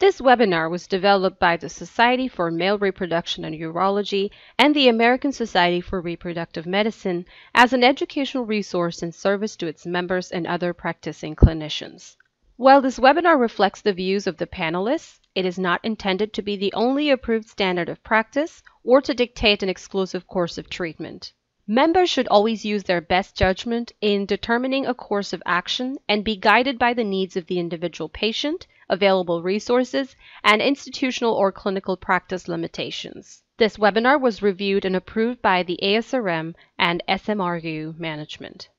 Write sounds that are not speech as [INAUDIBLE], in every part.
This webinar was developed by the Society for Male Reproduction and Urology and the American Society for Reproductive Medicine as an educational resource in service to its members and other practicing clinicians. While this webinar reflects the views of the panelists, it is not intended to be the only approved standard of practice or to dictate an exclusive course of treatment. Members should always use their best judgment in determining a course of action and be guided by the needs of the individual patient, available resources, and institutional or clinical practice limitations. This webinar was reviewed and approved by the ASRM and SMRU management.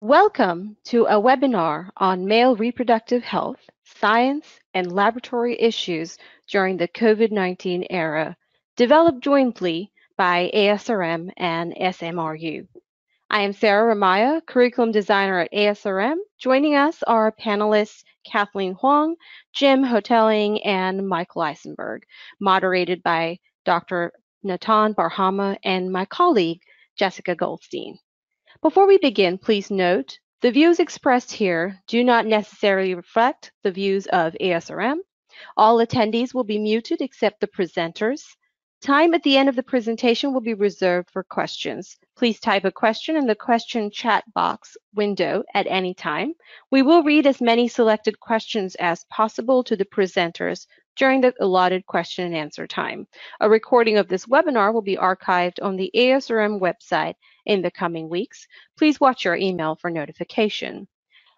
Welcome to a webinar on male reproductive health, science, and laboratory issues during the COVID-19 era, developed jointly by ASRM and SMRU. I am Sarah Ramaya, Curriculum Designer at ASRM. Joining us are panelists Kathleen Hwang, Jim Hotaling, and Michael Eisenberg, moderated by Dr. Natan Bar-Chama and my colleague, Jessica Goldstein. Before we begin, please note the views expressed here do not necessarily reflect the views of ASRM. All attendees will be muted except the presenters. Time at the end of the presentation will be reserved for questions. Please type a question in the question chat box window at any time. We will read as many selected questions as possible to the presenters during the allotted question and answer time. A recording of this webinar will be archived on the ASRM website in the coming weeks. Please watch your email for notification.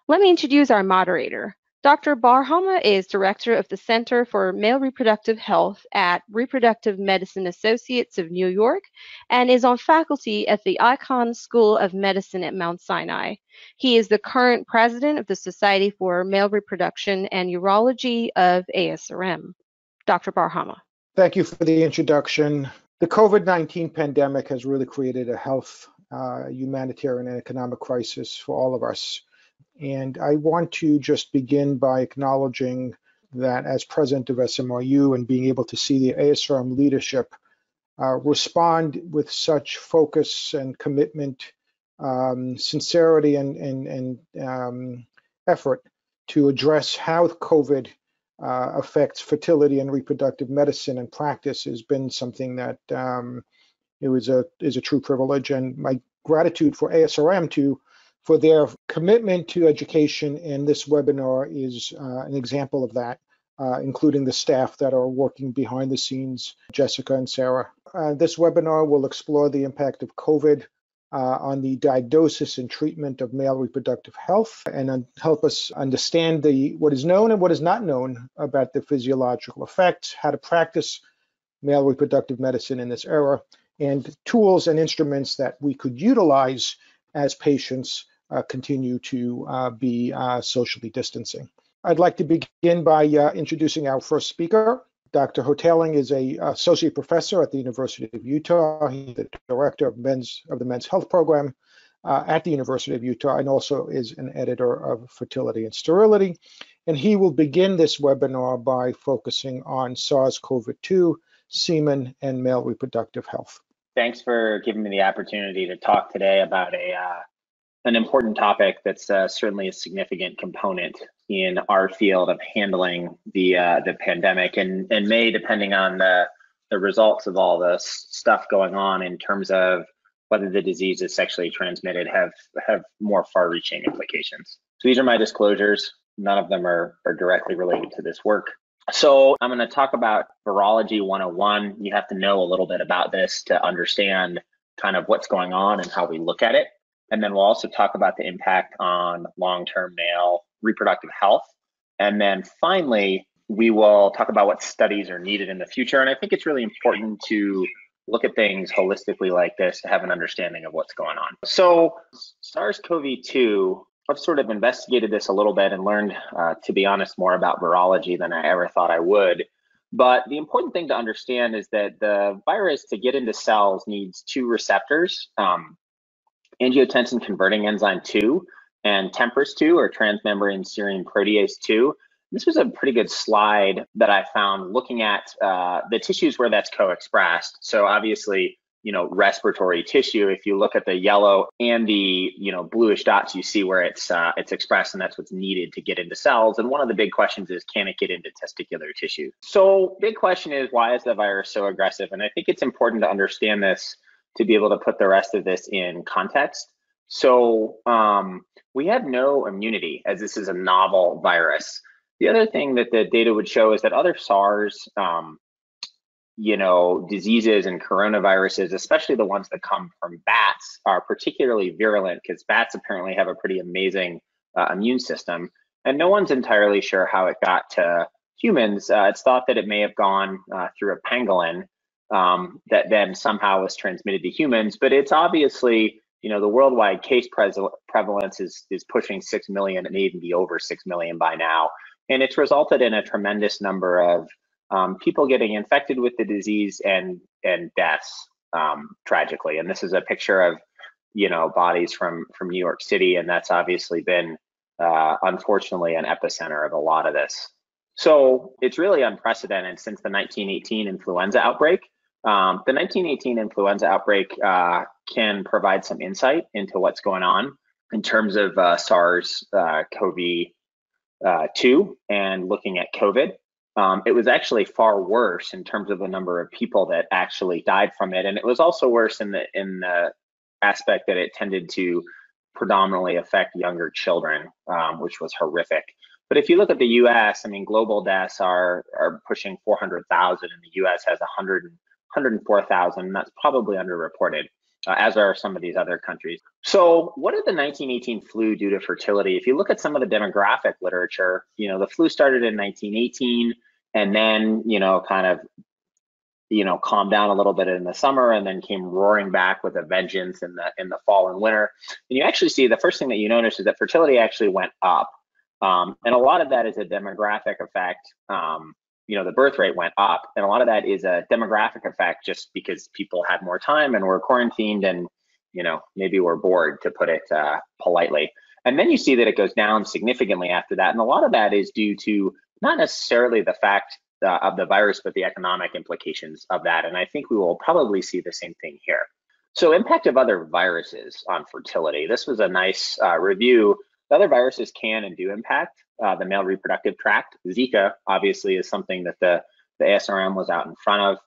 Let me introduce our moderator. Dr. Bar-Chama is director of the Center for Male Reproductive Health at Reproductive Medicine Associates of New York and is on faculty at the Icahn School of Medicine at Mount Sinai. He is the current president of the Society for Male Reproduction and Urology of ASRM. Dr. Bar-Chama. Thank you for the introduction. The COVID 19 pandemic has really created a health, uh, humanitarian, and economic crisis for all of us. And I want to just begin by acknowledging that as president of SMRU and being able to see the ASRM leadership uh, respond with such focus and commitment, um, sincerity, and, and, and um, effort to address how COVID uh, affects fertility and reproductive medicine and practice has been something that um, it was a is a true privilege. And my gratitude for ASRM to for their commitment to education, and this webinar is uh, an example of that, uh, including the staff that are working behind the scenes, Jessica and Sarah. Uh, this webinar will explore the impact of COVID uh, on the diagnosis and treatment of male reproductive health and help us understand the what is known and what is not known about the physiological effects, how to practice male reproductive medicine in this era, and tools and instruments that we could utilize as patients continue to uh, be uh, socially distancing. I'd like to begin by introducing our first speaker. Dr. Hotaling is a associate professor at the University of Utah. He's the director of men's of the Men's Health Program uh, at the University of Utah and also is an editor of Fertility and Sterility. And he will begin this webinar by focusing on SARS-CoV-2, semen, and male reproductive health. Thanks for giving me the opportunity to talk today about a uh, an important topic that's uh, certainly a significant component in our field of handling the uh, the pandemic and and may depending on the the results of all this stuff going on in terms of whether the disease is sexually transmitted have have more far-reaching implications. So these are my disclosures. None of them are, are directly related to this work. So I'm going to talk about virology 101. You have to know a little bit about this to understand kind of what's going on and how we look at it. And then we'll also talk about the impact on long term male reproductive health. And then finally, we will talk about what studies are needed in the future. And I think it's really important to look at things holistically like this to have an understanding of what's going on. So, SARS CoV 2, I've sort of investigated this a little bit and learned, uh, to be honest, more about virology than I ever thought I would. But the important thing to understand is that the virus, to get into cells, needs two receptors. Um, angiotensin converting enzyme 2 and TMPRSS2 or transmembrane serine protease 2. This was a pretty good slide that I found looking at uh, the tissues where that's co-expressed. So obviously you know respiratory tissue if you look at the yellow and the you know bluish dots you see where it's uh, it's expressed and that's what's needed to get into cells and one of the big questions is can it get into testicular tissue so big question is why is the virus so aggressive and i think it's important to understand this to be able to put the rest of this in context so um, we have no immunity as this is a novel virus the other thing that the data would show is that other sars um, you know, diseases and coronaviruses, especially the ones that come from bats, are particularly virulent because bats apparently have a pretty amazing uh, immune system. And no one's entirely sure how it got to humans. Uh, it's thought that it may have gone uh, through a pangolin um, that then somehow is transmitted to humans. But it's obviously, you know, the worldwide case prevalence is is pushing six million. It may even be over six million by now, and it's resulted in a tremendous number of um, people getting infected with the disease and and deaths um, tragically. And this is a picture of you know bodies from from New York City, and that's obviously been uh, unfortunately an epicenter of a lot of this. So it's really unprecedented since the 1918 influenza outbreak. Um, the 1918 influenza outbreak uh, can provide some insight into what's going on in terms of uh, SARS-CoV-2 uh, and looking at COVID um, it was actually far worse in terms of the number of people that actually died from it, and it was also worse in the in the aspect that it tended to predominantly affect younger children, um, which was horrific. But if you look at the U.S., I mean, global deaths are are pushing 400,000, and the U.S. has 100 104,000. That's probably underreported, uh, as are some of these other countries. So, what did the 1918 flu do to fertility? If you look at some of the demographic literature, you know, the flu started in 1918 and then, you know, kind of, you know, calmed down a little bit in the summer and then came roaring back with a vengeance in the in the fall and winter. And you actually see the first thing that you notice is that fertility actually went up. Um, and a lot of that is a demographic effect. Um, you know, the birth rate went up, and a lot of that is a demographic effect, just because people had more time and were quarantined, and you know, maybe we're bored, to put it uh, politely. And then you see that it goes down significantly after that, and a lot of that is due to not necessarily the fact uh, of the virus, but the economic implications of that. And I think we will probably see the same thing here. So, impact of other viruses on fertility. This was a nice uh, review. The other viruses can and do impact uh, the male reproductive tract. Zika, obviously, is something that the, the ASRM was out in front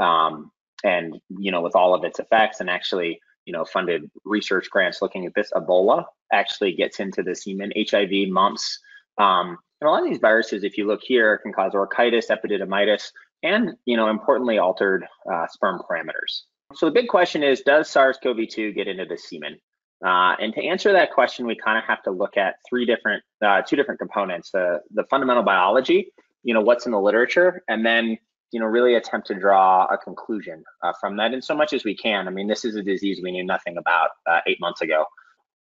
of, um, and you know, with all of its effects, and actually, you know, funded research grants looking at this. Ebola actually gets into the semen, HIV, mumps, um, and a lot of these viruses, if you look here, can cause orchitis, epididymitis, and you know, importantly, altered uh, sperm parameters. So the big question is, does SARS-CoV-2 get into the semen? Uh, and to answer that question, we kind of have to look at three different, uh, two different components: the the fundamental biology, you know, what's in the literature, and then you know, really attempt to draw a conclusion uh, from that in so much as we can. I mean, this is a disease we knew nothing about uh, eight months ago.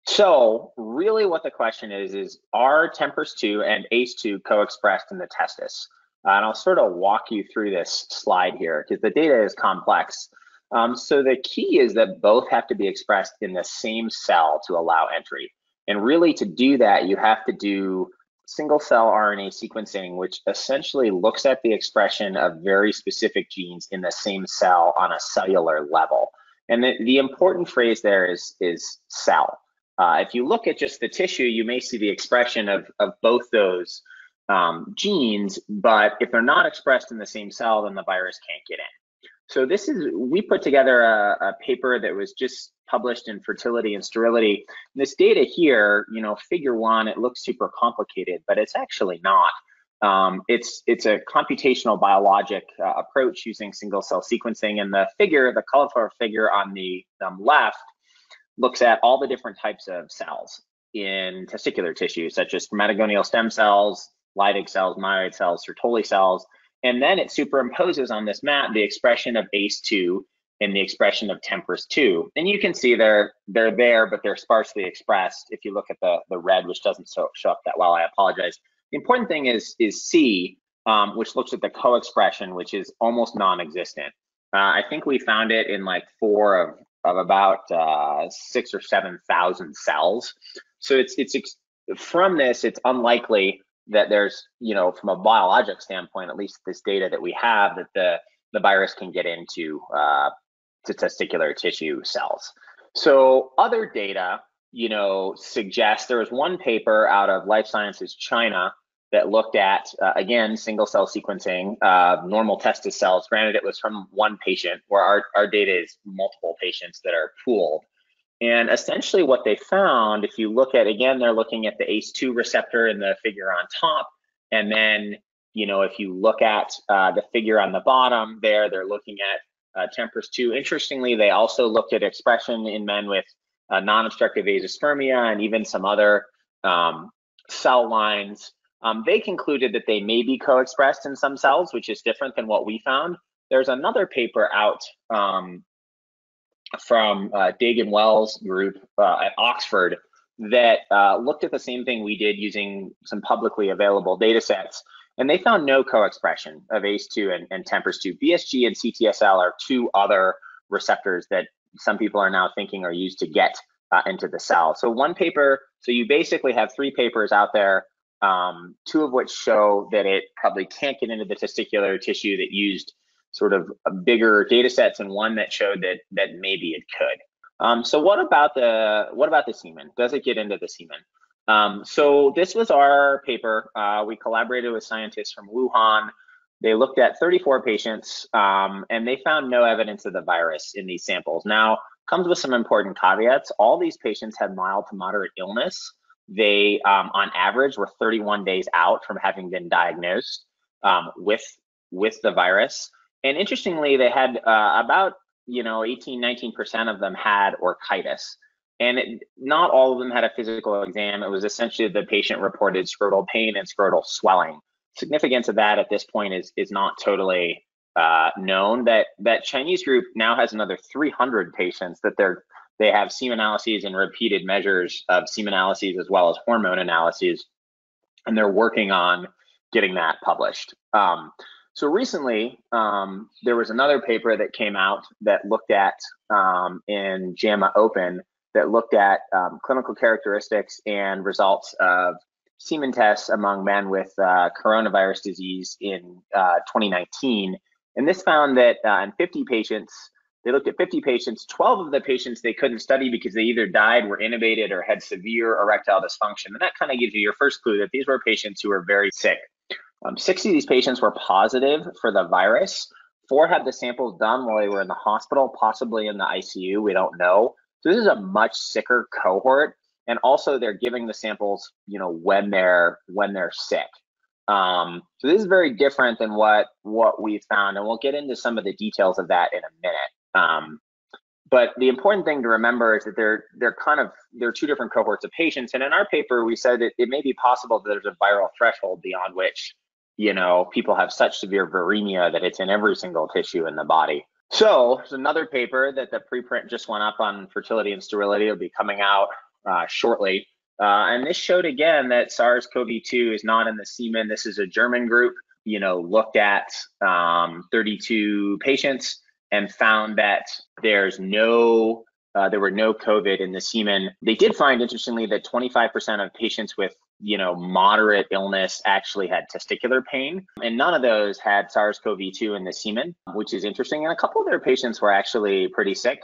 So really what the question is, is are TMPRSS2 and ACE2 co-expressed in the testis? And I'll sort of walk you through this slide here because the data is complex. Um, so the key is that both have to be expressed in the same cell to allow entry. And really to do that, you have to do single cell RNA sequencing, which essentially looks at the expression of very specific genes in the same cell on a cellular level. And the, the important phrase there is, is cell. Uh, if you look at just the tissue, you may see the expression of, of both those um, genes, but if they're not expressed in the same cell, then the virus can't get in. So this is, we put together a, a paper that was just published in Fertility and Sterility. This data here, you know, figure one, it looks super complicated, but it's actually not. Um, it's it's a computational biologic uh, approach using single cell sequencing, and the figure, the colorful figure on the um, left, looks at all the different types of cells in testicular tissue, such as spermatogonial stem cells, Leydig cells, myoid cells, Sertoli cells, and then it superimposes on this map the expression of ACE2 and the expression of TMPRSS2. And you can see they're they're there, but they're sparsely expressed. If you look at the the red, which doesn't show, show up that well, I apologize. The important thing is is C, um, which looks at the co-expression, which is almost non-existent. Uh, I think we found it in like four of of about uh, six or seven thousand cells. So it's it's from this, it's unlikely that there's you know from a biologic standpoint, at least this data that we have, that the the virus can get into uh, to testicular tissue cells. So other data, you know, suggests there was one paper out of Life Sciences China that looked at, uh, again, single cell sequencing, uh, normal testis cells. Granted, it was from one patient, where our, our data is multiple patients that are pooled. And essentially, what they found, if you look at, again, they're looking at the ACE2 receptor in the figure on top. And then, you know, if you look at uh, the figure on the bottom there, they're looking at uh, TMPRSS2. Interestingly, they also looked at expression in men with uh, non obstructive azoospermia and even some other um, cell lines um, they concluded that they may be co-expressed in some cells, which is different than what we found. There's another paper out um, from uh, Dagan Wells group uh, at Oxford that uh, looked at the same thing we did using some publicly available data sets. And they found no co-expression of ACE2 and, and TMPRSS2. BSG and CTSL are two other receptors that some people are now thinking are used to get uh, into the cell. So one paper, so you basically have three papers out there um, two of which show that it probably can't get into the testicular tissue that used sort of bigger data sets and one that showed that that maybe it could. Um, so what about the what about the semen? Does it get into the semen? Um, so this was our paper. Uh, we collaborated with scientists from Wuhan. They looked at 34 patients um, and they found no evidence of the virus in these samples. Now, comes with some important caveats. All these patients had mild to moderate illness they um, on average were 31 days out from having been diagnosed um, with with the virus and interestingly they had uh, about you know 18 19% of them had orchitis. And it, not all of them had a physical exam. It was essentially the patient reported scrotal pain and scrotal swelling. Significance of that at this point is is not totally uh, known. That that chinese group now has another 300 patients that they're they have semen analyses and repeated measures of semen analyses as well as hormone analyses, and they're working on getting that published. Um, so recently, um, there was another paper that came out that looked at um, in JAMA Open that looked at um, clinical characteristics and results of semen tests among men with uh, coronavirus disease in uh, 2019. And this found that uh, in 50 patients, they looked at 50 patients. 12 of the patients they couldn't study because they either died, were intubated, or had severe erectile dysfunction. And that kind of gives you your first clue that these were patients who were very sick. Um, 60 of these patients were positive for the virus. Four had the samples done while they were in the hospital, possibly in the ICU. We don't know. So this is a much sicker cohort. And also they're giving the samples, you know, when they're when they're sick. Um, so this is very different than what what we found, and we'll get into some of the details of that in a minute. Um, but the important thing to remember is that they're they're kind of they're two different cohorts of patients. And in our paper, we said that it may be possible that there's a viral threshold beyond which you know people have such severe viremia that it's in every single tissue in the body. So there's another paper that the preprint just went up on fertility and sterility. It'll be coming out uh, shortly. Uh, and this showed again that SARS-CoV-2 is not in the semen. This is a German group, you know, looked at um, 32 patients and found that there's no uh, there were no COVID in the semen. They did find, interestingly, that 25% of patients with you know moderate illness actually had testicular pain, and none of those had SARS-CoV-2 in the semen, which is interesting. And a couple of their patients were actually pretty sick.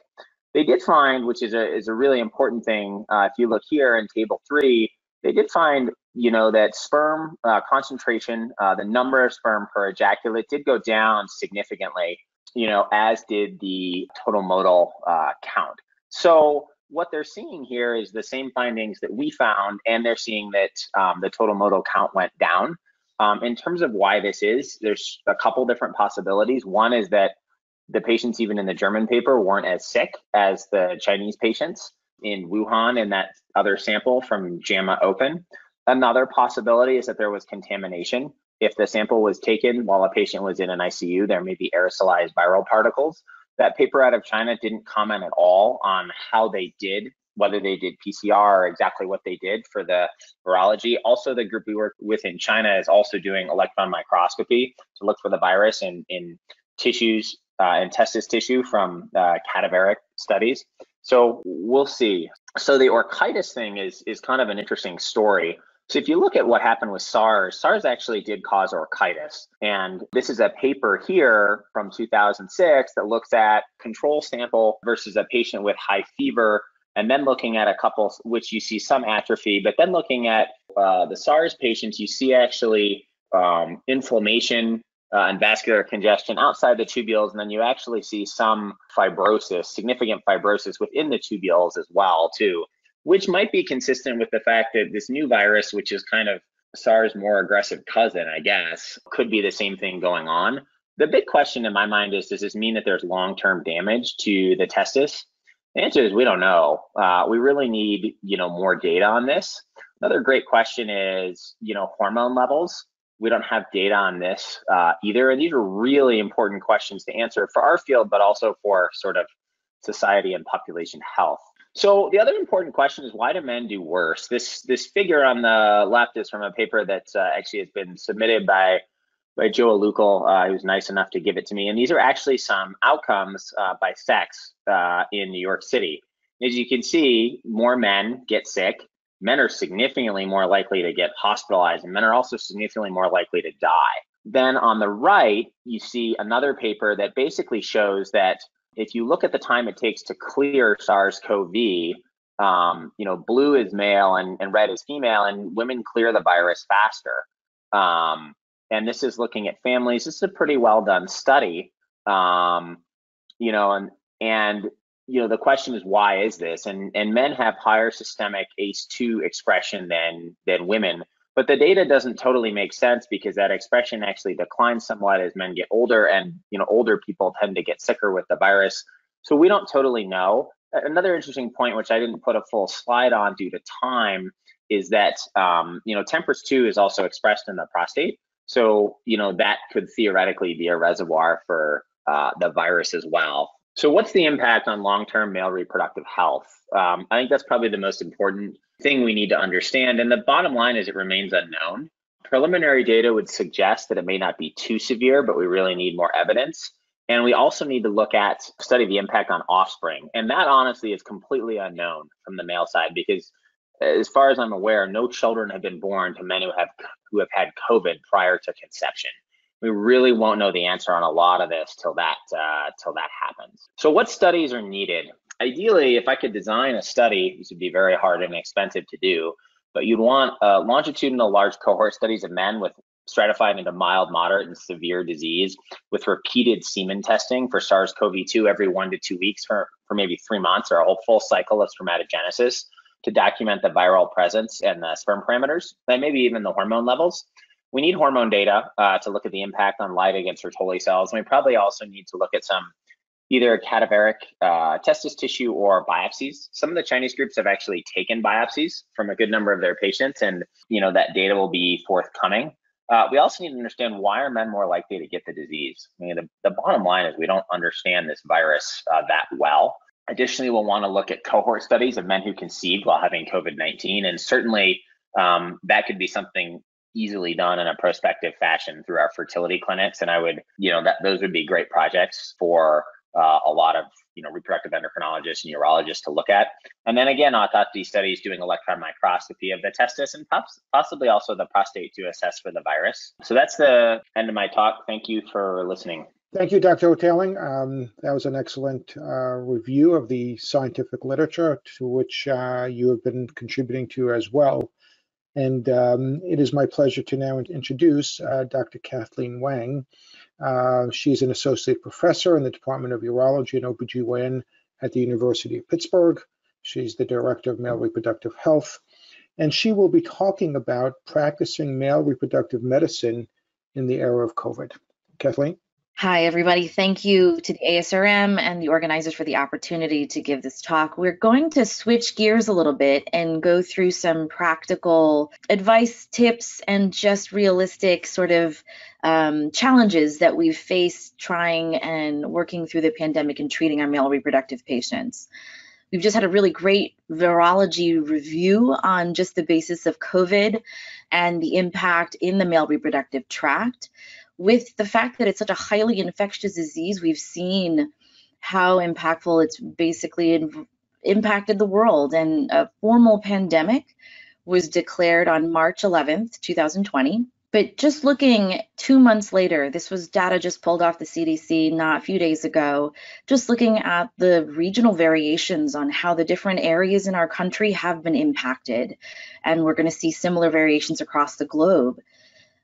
They did find, which is a is a really important thing. Uh, if you look here in table three, they did find you know that sperm uh, concentration, uh, the number of sperm per ejaculate, did go down significantly you know, as did the total motile uh, count. So what they're seeing here is the same findings that we found, and they're seeing that um, the total motile count went down. Um, in terms of why this is, there's a couple different possibilities. One is that the patients, even in the German paper, weren't as sick as the Chinese patients in Wuhan in that other sample from JAMA Open. Another possibility is that there was contamination if the sample was taken while a patient was in an ICU, there may be aerosolized viral particles. That paper out of China didn't comment at all on how they did, whether they did PCR or exactly what they did for the virology. Also, the group we work with in China is also doing electron microscopy to look for the virus in, in tissues uh, and testis tissue from uh, cadaveric studies. So we'll see. So the orchitis thing is is kind of an interesting story. So if you look at what happened with SARS, SARS actually did cause orchitis. And this is a paper here from 2006 that looks at control sample versus a patient with high fever and then looking at a couple which you see some atrophy but then looking at uh, the sars patients you see actually um, inflammation uh, and vascular congestion outside the tubules and then you actually see some fibrosis significant fibrosis within the tubules as well too which might be consistent with the fact that this new virus which is kind of sars more aggressive cousin i guess could be the same thing going on the big question in my mind is does this mean that there's long-term damage to the testis the answer is we don't know. Uh, we really need, you know, more data on this. Another great question is, you know, hormone levels. We don't have data on this uh, either. And these are really important questions to answer for our field, but also for sort of society and population health. So the other important question is why do men do worse? This this figure on the left is from a paper that uh, actually has been submitted by by Joe Alukal, uh, who's nice enough to give it to me. And these are actually some outcomes uh, by sex uh, in New York City. As you can see, more men get sick. Men are significantly more likely to get hospitalized, and men are also significantly more likely to die. Then on the right, you see another paper that basically shows that if you look at the time it takes to clear SARS-CoV, um, you know, blue is male and, and red is female, and women clear the virus faster. Um, and this is looking at families. This is a pretty well done study, um, you know, and and you know the question is why is this? And and men have higher systemic ACE2 expression than than women, but the data doesn't totally make sense because that expression actually declines somewhat as men get older, and you know older people tend to get sicker with the virus. So we don't totally know. Another interesting point, which I didn't put a full slide on due to time, is that um, you know TMPRSS2 is also expressed in the prostate. So, you know, that could theoretically be a reservoir for uh, the virus as well. So, what's the impact on long term male reproductive health? Um, I think that's probably the most important thing we need to understand. And the bottom line is it remains unknown. Preliminary data would suggest that it may not be too severe, but we really need more evidence. And we also need to look at study the impact on offspring. And that honestly is completely unknown from the male side because as far as I'm aware, no children have been born to men who have who have had COVID prior to conception. We really won't know the answer on a lot of this till that uh, till that happens. So, what studies are needed? Ideally, if I could design a study, this would be very hard and expensive to do, but you'd want uh, longitudinal large cohort studies of men with stratified into mild, moderate, and severe disease with repeated semen testing for SARS-CoV-2 every one to two weeks for, for maybe three months or a whole full cycle of spermatogenesis to document the viral presence and the sperm parameters, and maybe even the hormone levels. We need hormone data uh, to look at the impact on Leydig and Sertoli cells. And we probably also need to look at some either cadaveric uh, testis tissue or biopsies. Some of the Chinese groups have actually taken biopsies from a good number of their patients, and you know that data will be forthcoming. Uh, we also need to understand why are men more likely to get the disease. I mean, the, the bottom line is we don't understand this virus uh, that well. Additionally, we'll want to look at cohort studies of men who conceived while having COVID 19. And certainly um, that could be something easily done in a prospective fashion through our fertility clinics. And I would, you know, that those would be great projects for uh, a lot of, you know, reproductive endocrinologists and urologists to look at. And then again, autopsy studies doing electron microscopy of the testis and possibly also the prostate to assess for the virus. So that's the end of my talk. Thank you for listening. Thank you, Dr. Hotaling. Um, that was an excellent uh, review of the scientific literature to which uh, you have been contributing to as well. And um, it is my pleasure to now introduce uh, Dr. Kathleen Hwang. Uh, she's an associate professor in the Department of Urology and OBGYN at the University of Pittsburgh. She's the director of male reproductive health. And she will be talking about practicing male reproductive medicine in the era of COVID. Kathleen? Hi, everybody. Thank you to the ASRM and the organizers for the opportunity to give this talk. We're going to switch gears a little bit and go through some practical advice, tips, and just realistic sort of um, challenges that we've faced trying and working through the pandemic and treating our male reproductive patients. We've just had a really great virology review on just the basis of COVID and the impact in the male reproductive tract with the fact that it's such a highly infectious disease, we've seen how impactful it's basically in, impacted the world. And a formal pandemic was declared on March 11th, 2020. But just looking two months later, this was data just pulled off the CDC not a few days ago, just looking at the regional variations on how the different areas in our country have been impacted. And we're going to see similar variations across the globe.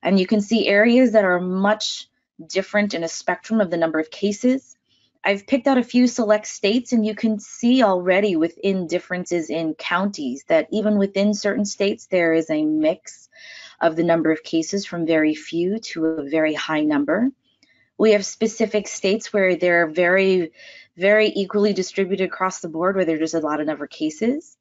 And you can see areas that are much different in a spectrum of the number of cases. I've picked out a few select states, and you can see already within differences in counties that even within certain states, there is a mix of the number of cases from very few to a very high number. We have specific states where they're very, very equally distributed across the board, where there's just a lot of number of cases.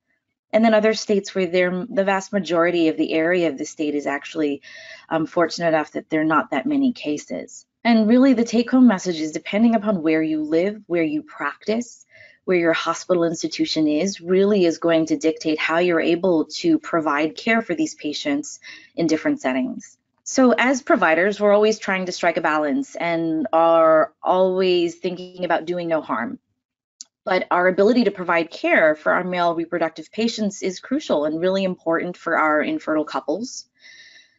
And then other states where they're, the vast majority of the area of the state is actually um, fortunate enough that there are not that many cases. And really, the take home message is depending upon where you live, where you practice, where your hospital institution is really is going to dictate how you're able to provide care for these patients in different settings. So, as providers, we're always trying to strike a balance and are always thinking about doing no harm. But our ability to provide care for our male reproductive patients is crucial and really important for our infertile couples.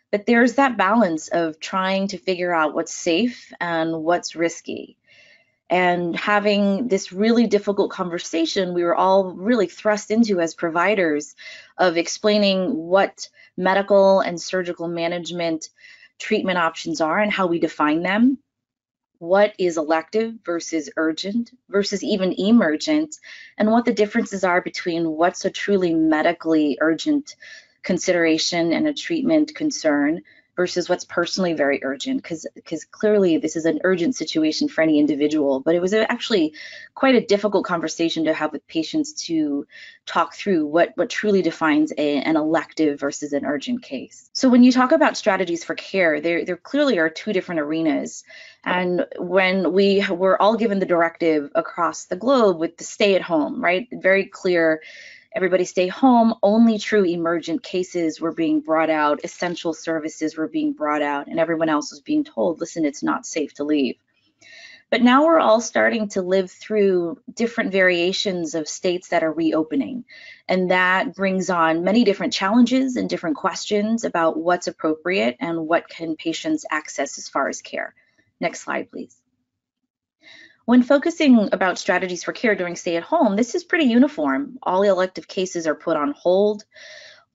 But there's that balance of trying to figure out what's safe and what's risky and having this really difficult conversation we were all really thrust into as providers of explaining what medical and surgical management treatment options are and how we define them what is elective versus urgent versus even emergent and what the differences are between what's a truly medically urgent consideration and a treatment concern versus what's personally very urgent because because clearly this is an urgent situation for any individual but it was actually quite a difficult conversation to have with patients to talk through what what truly defines a, an elective versus an urgent case. So when you talk about strategies for care there there clearly are two different arenas. And when we were all given the directive across the globe with the stay at home right? Very clear everybody stay home. Only true emergent cases were being brought out, essential services were being brought out, and everyone else was being told, listen, it's not safe to leave. But now we're all starting to live through different variations of states that are reopening. And that brings on many different challenges and different questions about what's appropriate and what can patients access as far as care. Next slide, please. When focusing about strategies for care during stay at home, this is pretty uniform. All elective cases are put on hold.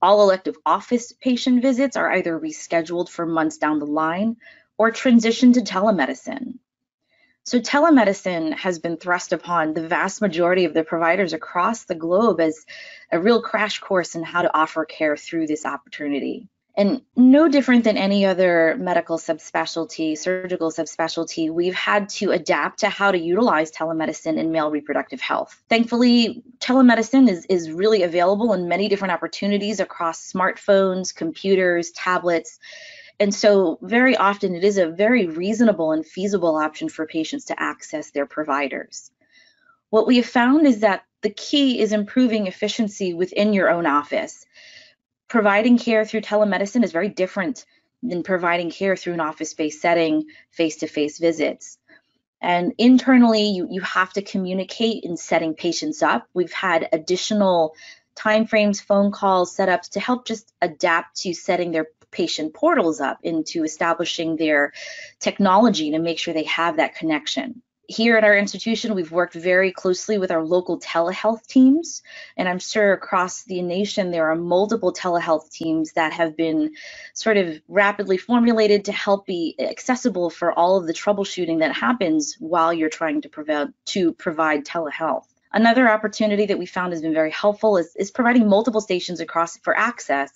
All elective office patient visits are either rescheduled for months down the line or transitioned to telemedicine. So telemedicine has been thrust upon the vast majority of the providers across the globe as a real crash course in how to offer care through this opportunity. And no different than any other medical subspecialty, surgical subspecialty, we've had to adapt to how to utilize telemedicine in male reproductive health. Thankfully, telemedicine is, is really available in many different opportunities across smartphones, computers, tablets. And so, very often, it is a very reasonable and feasible option for patients to access their providers. What we have found is that the key is improving efficiency within your own office providing care through telemedicine is very different than providing care through an office-based setting, face-to-face visits. And internally, you, you have to communicate in setting patients up. We've had additional timeframes, phone calls, setups to help just adapt to setting their patient portals up into establishing their technology to make sure they have that connection here at our institution, we've worked very closely with our local telehealth teams, and I'm sure across the nation there are multiple telehealth teams that have been sort of rapidly formulated to help be accessible for all of the troubleshooting that happens while you're trying to provide to provide telehealth. Another opportunity that we found has been very helpful is, is providing multiple stations across for access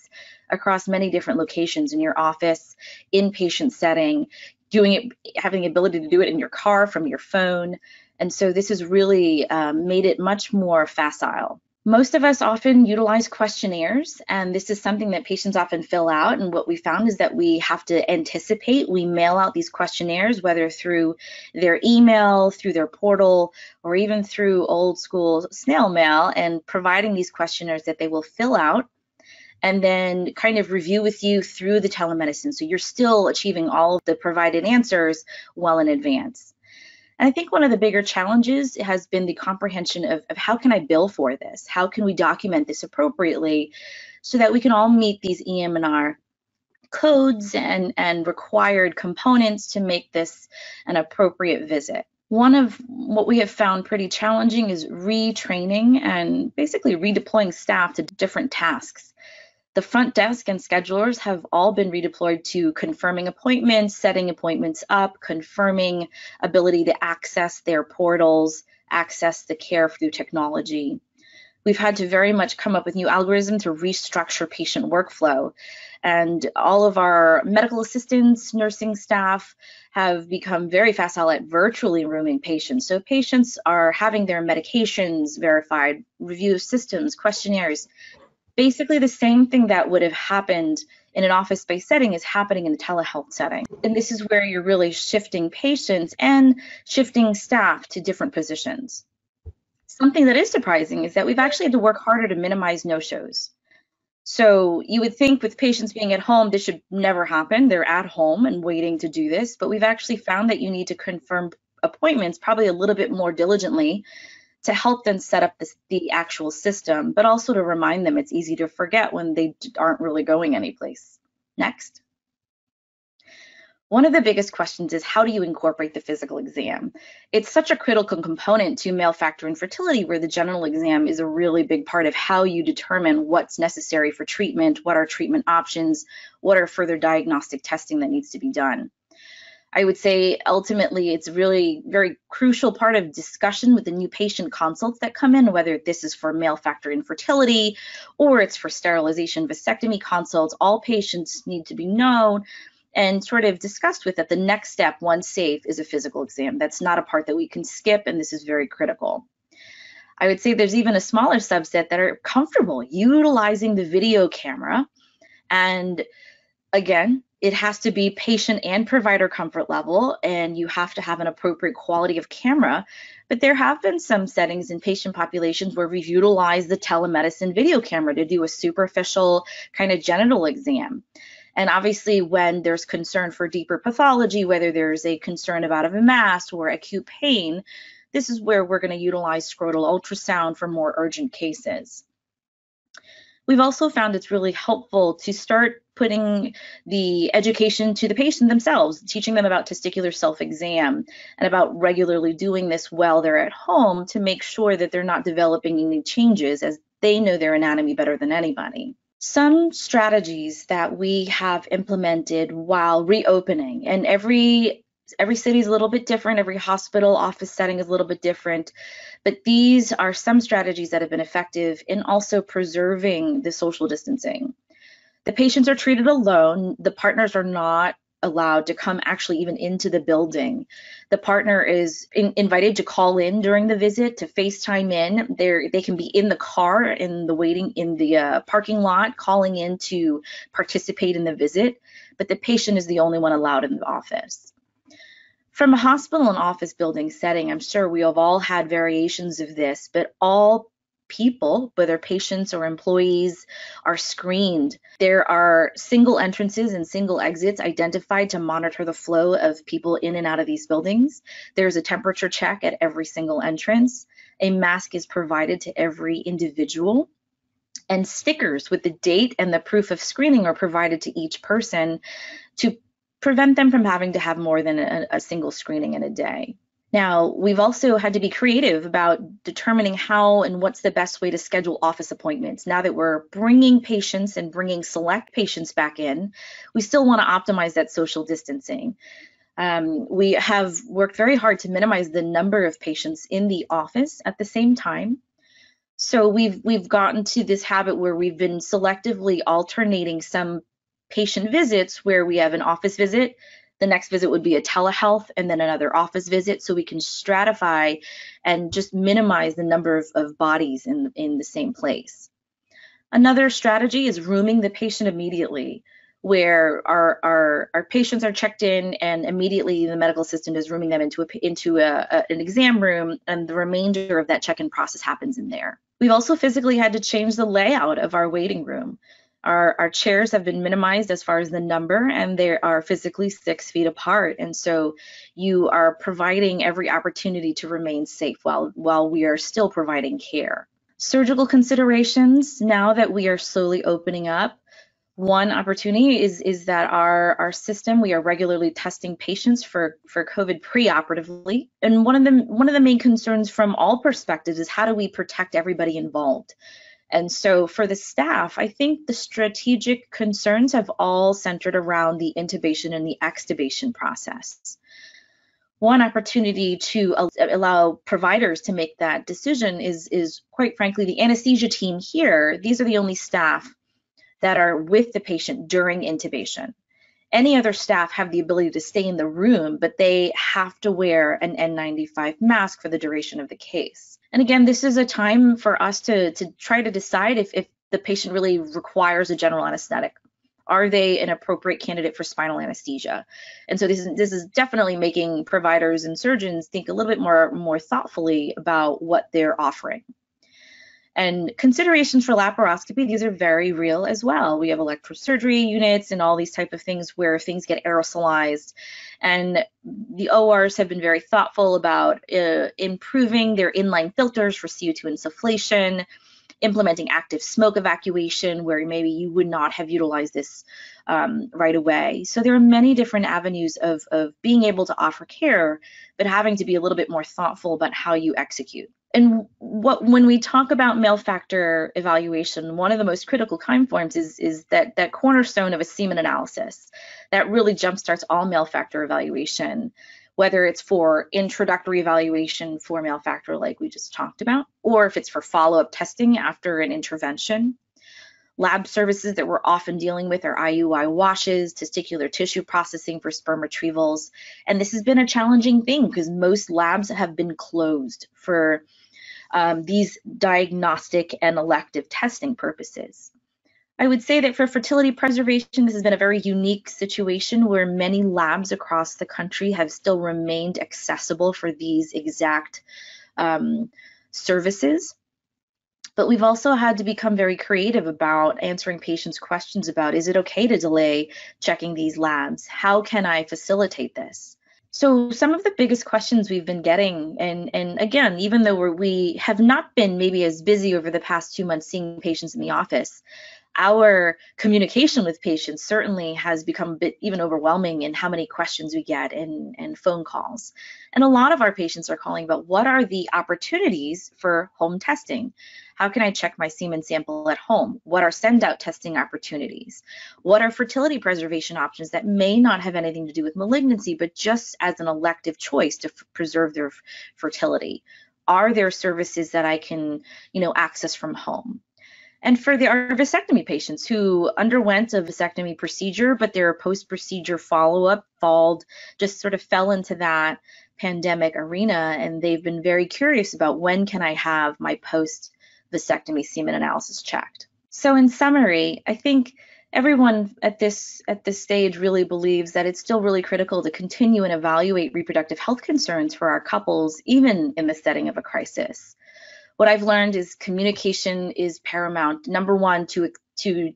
across many different locations in your office, inpatient setting, doing it, having the ability to do it in your car from your phone. And so this has really um, made it much more facile. Most of us often utilize questionnaires, and this is something that patients often fill out. And what we found is that we have to anticipate. We mail out these questionnaires, whether through their email, through their portal, or even through old school snail mail, and providing these questionnaires that they will fill out and then kind of review with you through the telemedicine. So you're still achieving all of the provided answers well in advance. And I think one of the bigger challenges has been the comprehension of, of how can I bill for this? How can we document this appropriately so that we can all meet these EM&R codes and, and required components to make this an appropriate visit. One of what we have found pretty challenging is retraining and basically redeploying staff to different tasks. The front desk and schedulers have all been redeployed to confirming appointments, setting appointments up, confirming ability to access their portals, access the care through technology. We've had to very much come up with new algorithms to restructure patient workflow. And all of our medical assistants, nursing staff have become very facile at virtually rooming patients. So patients are having their medications verified, review of systems, questionnaires. Basically, the same thing that would have happened in an office based setting is happening in a telehealth setting. And this is where you're really shifting patients and shifting staff to different positions. Something that is surprising is that we've actually had to work harder to minimize no shows. So you would think with patients being at home, this should never happen. They're at home and waiting to do this, but we've actually found that you need to confirm appointments probably a little bit more diligently to help them set up this, the actual system, but also to remind them it's easy to forget when they aren't really going anyplace. Next. One of the biggest questions is how do you incorporate the physical exam? It's such a critical component to male factor infertility where the general exam is a really big part of how you determine what's necessary for treatment, what are treatment options, what are further diagnostic testing that needs to be done. I would say ultimately it's really very crucial part of discussion with the new patient consults that come in, whether this is for male factor infertility or it's for sterilization vasectomy consults. All patients need to be known and sort of discussed with that the next step, once safe, is a physical exam. That's not a part that we can skip, and this is very critical. I would say there's even a smaller subset that are comfortable utilizing the video camera. And again, it has to be patient and provider comfort level, and you have to have an appropriate quality of camera. But there have been some settings in patient populations where we've utilized the telemedicine video camera to do a superficial kind of genital exam. And obviously, when there's concern for deeper pathology, whether there's a concern about a mass or acute pain, this is where we're going to utilize scrotal ultrasound for more urgent cases. We've also found it's really helpful to start putting the education to the patient themselves, teaching them about testicular self-exam and about regularly doing this while they're at home to make sure that they're not developing any changes as they know their anatomy better than anybody. Some strategies that we have implemented while reopening and every every city is a little bit different every hospital office setting is a little bit different but these are some strategies that have been effective in also preserving the social distancing the patients are treated alone the partners are not allowed to come actually even into the building. The partner is in, invited to call in during the visit to FaceTime in. They they can be in the car in the waiting in the uh, parking lot calling in to participate in the visit, but the patient is the only one allowed in the office. From a hospital and office building setting, I'm sure we have all had variations of this, but all people, whether patients or employees, are screened. There are single entrances and single exits identified to monitor the flow of people in and out of these buildings. There's a temperature check at every single entrance. A mask is provided to every individual. And stickers with the date and the proof of screening are provided to each person to prevent them from having to have more than a, a single screening in a day. Now, we've also had to be creative about determining how and what's the best way to schedule office appointments. Now that we're bringing patients and bringing select patients back in, we still want to optimize that social distancing. Um, we have worked very hard to minimize the number of patients in the office at the same time. So we've we've gotten to this habit where we've been selectively alternating some patient visits where we have an office visit the next visit would be a telehealth and then another office visit so we can stratify and just minimize the number of, of bodies in, in the same place. Another strategy is rooming the patient immediately where our, our, our patients are checked in and immediately the medical assistant is rooming them into, a, into a, a, an exam room and the remainder of that check-in process happens in there. We've also physically had to change the layout of our waiting room. Our, our chairs have been minimized as far as the number and they are physically six feet apart. And so you are providing every opportunity to remain safe while, while we are still providing care. Surgical considerations, now that we are slowly opening up, one opportunity is, is that our, our system, we are regularly testing patients for, for COVID preoperatively. And one of, the, one of the main concerns from all perspectives is how do we protect everybody involved? And so for the staff, I think the strategic concerns have all centered around the intubation and the extubation process one opportunity to allow providers to make that decision is, is quite frankly, the anesthesia team here, these are the only staff that are with the patient during intubation. Any other staff have the ability to stay in the room, but they have to wear an N95 mask for the duration of the case. And again, this is a time for us to, to try to decide if, if the patient really requires a general anesthetic are they an appropriate candidate for spinal anesthesia? And so this is this is definitely making providers and surgeons think a little bit more more thoughtfully about what they're offering. And considerations for laparoscopy, these are very real as well. We have electrosurgery units and all these type of things where things get aerosolized. And the ORs have been very thoughtful about uh, improving their inline filters for CO2 insufflation, implementing active smoke evacuation where maybe you would not have utilized this um, right away. So there are many different avenues of, of being able to offer care, but having to be a little bit more thoughtful about how you execute. And what when we talk about male factor evaluation, one of the most critical time forms is, is that, that cornerstone of a semen analysis that really jumpstarts all male factor evaluation whether it's for introductory evaluation for male factor like we just talked about, or if it's for follow-up testing after an intervention. Lab services that we're often dealing with are IUI washes, testicular tissue processing for sperm retrievals. And this has been a challenging thing because most labs have been closed for um, these diagnostic and elective testing purposes. I would say that for fertility preservation, this has been a very unique situation where many labs across the country have still remained accessible for these exact um, services. But we've also had to become very creative about answering patients' questions about is it okay to delay checking these labs? How can I facilitate this? So some of the biggest questions we've been getting, and and again, even though we have not been maybe as busy over the past two months seeing patients in the office, our communication with patients certainly has become a bit even overwhelming in how many questions we get and, and phone calls. And a lot of our patients are calling about what are the opportunities for home testing? How can I check my semen sample at home? What are send out testing opportunities? What are fertility preservation options that may not have anything to do with malignancy, but just as an elective choice to preserve their fertility? Are there services that I can, you know, access from home? And for the vasectomy patients who underwent a vasectomy procedure, but their post-procedure follow-up falled, just sort of fell into that pandemic arena, and they've been very curious about when can I have my post-vasectomy semen analysis checked. So in summary, I think everyone at this at this stage really believes that it's still really critical to continue and evaluate reproductive health concerns for our couples, even in the setting of a crisis what I've learned is communication is paramount. Number one, to to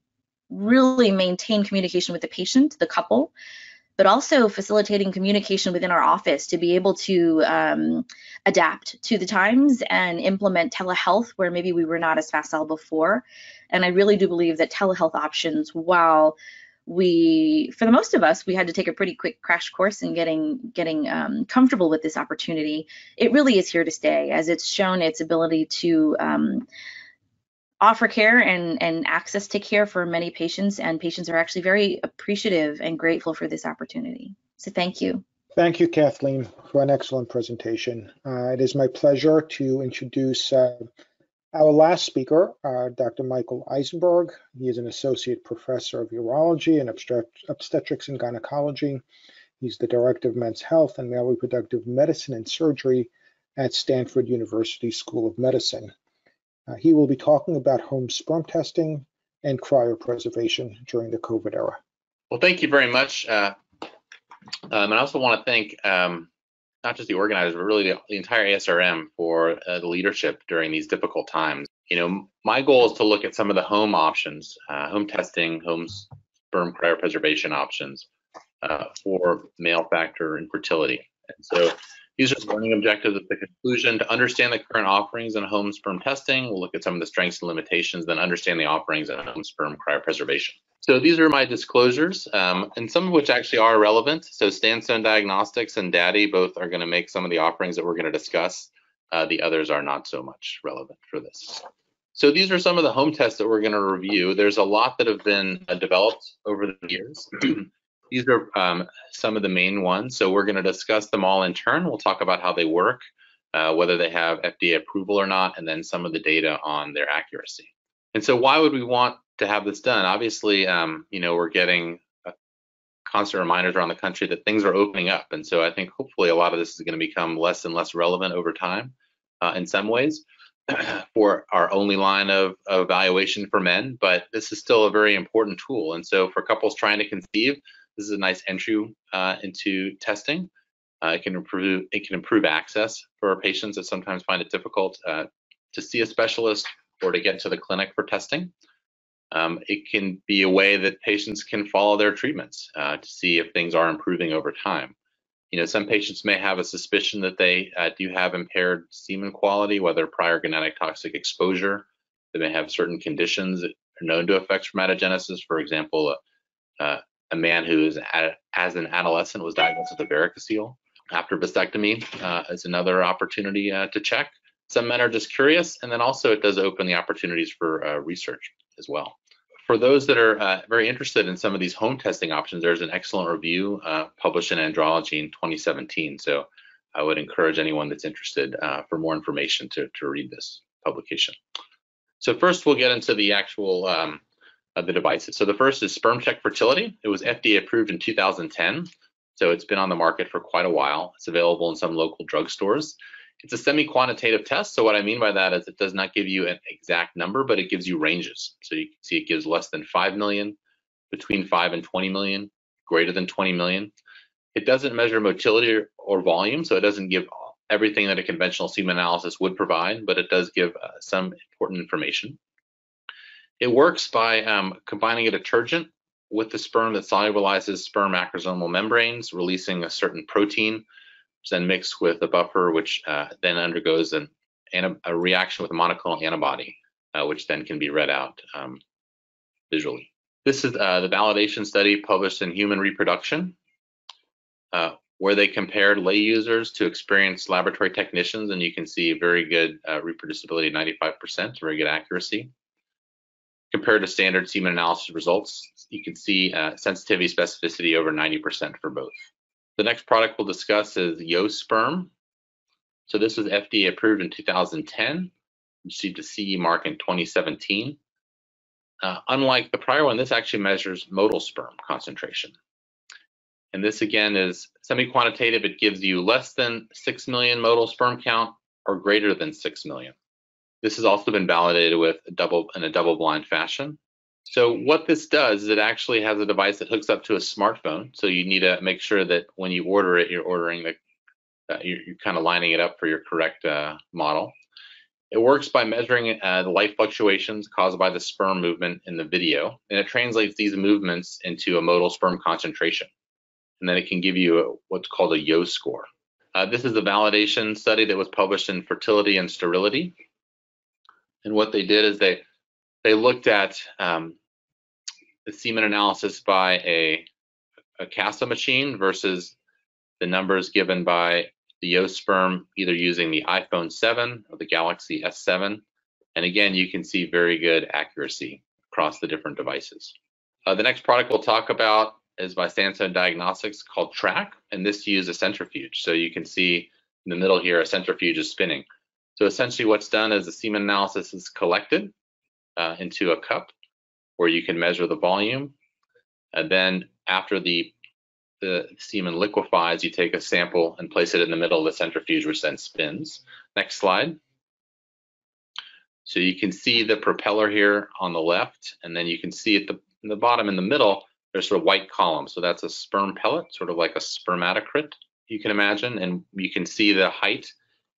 really maintain communication with the patient, the couple, but also facilitating communication within our office to be able to um, adapt to the times and implement telehealth where maybe we were not as facile before. And I really do believe that telehealth options, while we for the most of us we had to take a pretty quick crash course in getting getting um, comfortable with this opportunity. It really is here to stay as it's shown its ability to um, offer care and and access to care for many patients and patients are actually very appreciative and grateful for this opportunity. So thank you. Thank you kathleen for an excellent presentation. Uh, it is my pleasure to introduce uh, our last speaker, uh, Dr. Michael Eisenberg, he is an associate professor of urology and obstetrics and gynecology. He's the director of men's health and male reproductive medicine and surgery at Stanford University School of Medicine. Uh, he will be talking about home sperm testing and cryopreservation during the COVID era. Well, thank you very much. Uh, um, and I also want to thank um, not just the organizers, but really the, the entire ASRM for uh, the leadership during these difficult times. You know, my goal is to look at some of the home options, uh, home testing, home sperm cryopreservation options uh, for male factor infertility. And so Are learning objectives at the conclusion to understand the current offerings in home sperm testing. We'll look at some of the strengths and limitations, then understand the offerings in home sperm cryopreservation. So these are my disclosures, um, and some of which actually are relevant. So Sandstone Diagnostics and Dadi both are going to make some of the offerings that we're going to discuss. Uh, the others are not so much relevant for this. So these are some of the home tests that we're going to review. There's a lot that have been uh, developed over the years. [CLEARS THROAT] these are um, some of the main ones. So we're going to discuss them all in turn. We'll talk about how they work, uh, whether they have FDA approval or not, and then some of the data on their accuracy. And so why would we want to have this done? Obviously, um, you know, we're getting constant reminders around the country that things are opening up. And so I think hopefully a lot of this is going to become less and less relevant over time uh, in some ways [CLEARS THROAT] for our only line of, of, evaluation for men, but this is still a very important tool. And so for couples trying to conceive, this is a nice entry uh, into testing. Uh, it can improve it can improve access for patients that sometimes find it difficult uh, to see a specialist or to get to the clinic for testing. Um, it can be a way that patients can follow their treatments uh, to see if things are improving over time. You know, some patients may have a suspicion that they uh, do have impaired semen quality, whether prior genetic toxic exposure. They may have certain conditions that are known to affect spermatogenesis. For example, uh, a man who is as an adolescent was diagnosed with a varicocele after vasectomy uh, is another opportunity uh, to check. Some men are just curious, and then also it does open the opportunities for uh, research as well. For those that are uh, very interested in some of these home testing options, there's an excellent review uh, published in Andrology in 2017. So I would encourage anyone that's interested uh, for more information to, to read this publication. So first we'll get into the actual um, the devices. So the first is SpermCheck Fertility. It was FDA approved in 2010. So it's been on the market for quite a while. It's available in some local drugstores. It's a semi-quantitative test. So what I mean by that is it does not give you an exact number, but it gives you ranges. So you can see it gives less than 5 million, between 5 and 20 million, greater than 20 million. It doesn't measure motility or, or volume, so it doesn't give everything that a conventional semen analysis would provide, but it does give uh, some important information. It works by um, combining a detergent with the sperm that solubilizes sperm acrosomal membranes, releasing a certain protein which then mixed with a buffer, which uh, then undergoes an, a reaction with a monoclonal antibody, uh, which then can be read out um, visually. This is uh, the validation study published in Human Reproduction, uh, where they compared lay users to experienced laboratory technicians, and you can see very good uh, reproducibility, 95%, very good accuracy. Compared to standard semen analysis results, you can see uh, sensitivity specificity over 90% for both. The next product we'll discuss is YoSperm. So this was FDA approved in 2010, received a CE mark in 2017. Uh, unlike the prior one, this actually measures motile sperm concentration. And this again is semi-quantitative. It gives you less than 6 million motile sperm count or greater than 6 million. This has also been validated with a double in a double-blind fashion. So what this does is it actually has a device that hooks up to a smartphone. So you need to make sure that when you order it, you're ordering the, uh, you're, you're kind of lining it up for your correct uh, model. It works by measuring uh, the light fluctuations caused by the sperm movement in the video, and it translates these movements into a motile sperm concentration. And then it can give you a, what's called a Yo score. Uh, this is a validation study that was published in Fertility and Sterility. And what they did is they they looked at um, the semen analysis by a, a CASA machine versus the numbers given by the YoSperm, either using the iPhone 7 or the Galaxy S7. And again, you can see very good accuracy across the different devices. Uh, the next product we'll talk about is by Sandstone Diagnostics called Trak, and this uses a centrifuge. So you can see in the middle here, a centrifuge is spinning. So essentially what's done is the semen analysis is collected uh, into a cup where you can measure the volume. And then after the, the semen liquefies, you take a sample and place it in the middle of the centrifuge, which then spins. Next slide. So you can see the propeller here on the left, and then you can see at the, the bottom in the middle, there's sort of white column. So that's a sperm pellet, sort of like a spermatocrit, you can imagine, and you can see the height.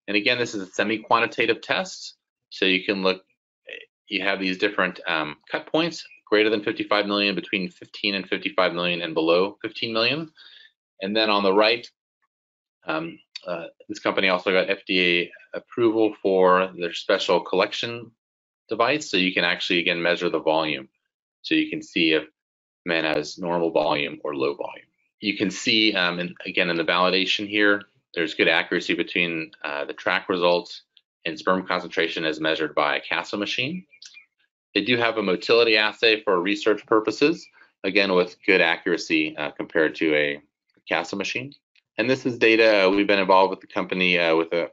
And again, this is a semi-quantitative test. So you can look you have these different um, cut points, greater than 55 million, between 15 and 55 million, and below 15 million. And then on the right, um, uh, this company also got FDA approval for their special collection device, so you can actually again measure the volume, so you can see if men has normal volume or low volume. You can see, um, and again in the validation here, there's good accuracy between uh, the Trak results and sperm concentration as measured by a CASA machine. They do have a motility assay for research purposes, again with good accuracy uh, compared to a CASA machine. And this is data we've been involved with the company uh, with a,